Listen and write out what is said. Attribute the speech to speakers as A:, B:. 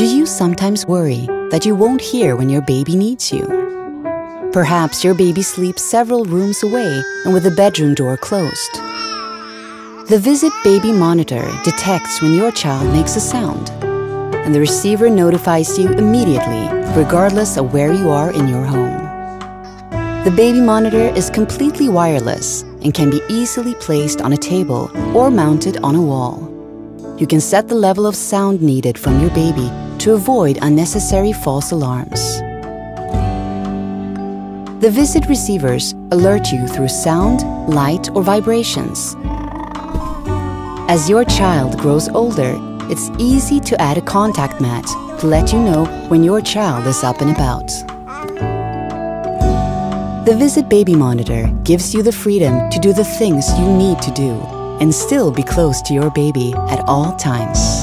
A: Do you sometimes worry that you won't hear when your baby needs you? Perhaps your baby sleeps several rooms away and with the bedroom door closed. The Visit Baby Monitor detects when your child makes a sound, and the receiver notifies you immediately, regardless of where you are in your home. The baby monitor is completely wireless and can be easily placed on a table or mounted on a wall. You can set the level of sound needed from your baby to avoid unnecessary false alarms. The Visit receivers alert you through sound, light, or vibrations. As your child grows older, it's easy to add a contact mat to let you know when your child is up and about. The Visit Baby Monitor gives you the freedom to do the things you need to do and still be close to your baby at all times.